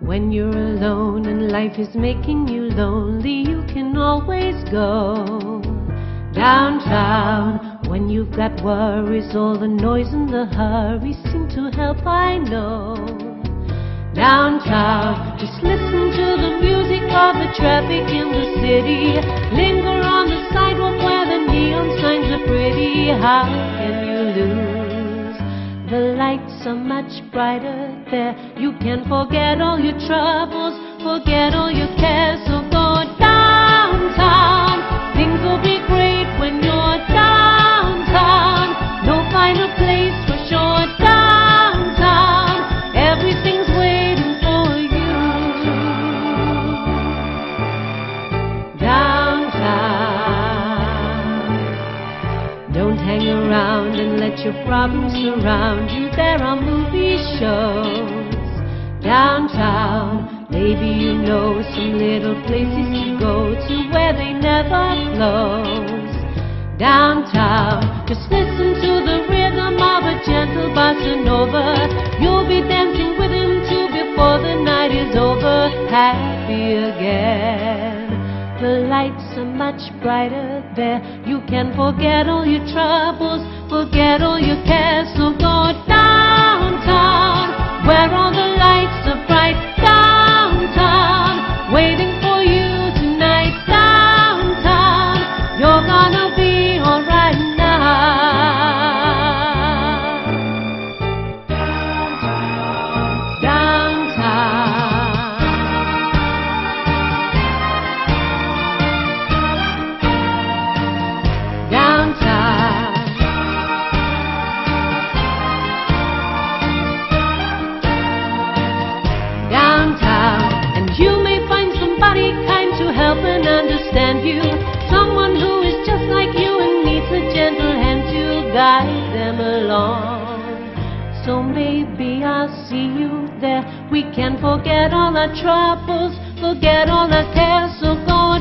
When you're alone and life is making you lonely, you can always go downtown. When you've got worries, all the noise and the hurry seem to help, I know. Downtown, just listen to the music of the traffic in the city. Linger on the sidewalk where the neon signs are pretty. How can you? The lights are much brighter there. You can forget all your troubles, forget all your cares. So go downtown. Things will be great when you're downtown. No finer place for sure. Let your problems surround you. There are movie shows downtown. Maybe you know some little places to go to where they never close. Downtown, just listen to the rhythm of a gentle bossa nova. You'll be dancing with him too before the night is over. Happy again. The lights are much brighter there. You can forget all your troubles, forget all your cares. So go downtown, guide them along. So maybe I'll see you there. We can forget all our troubles, forget all our cares, so go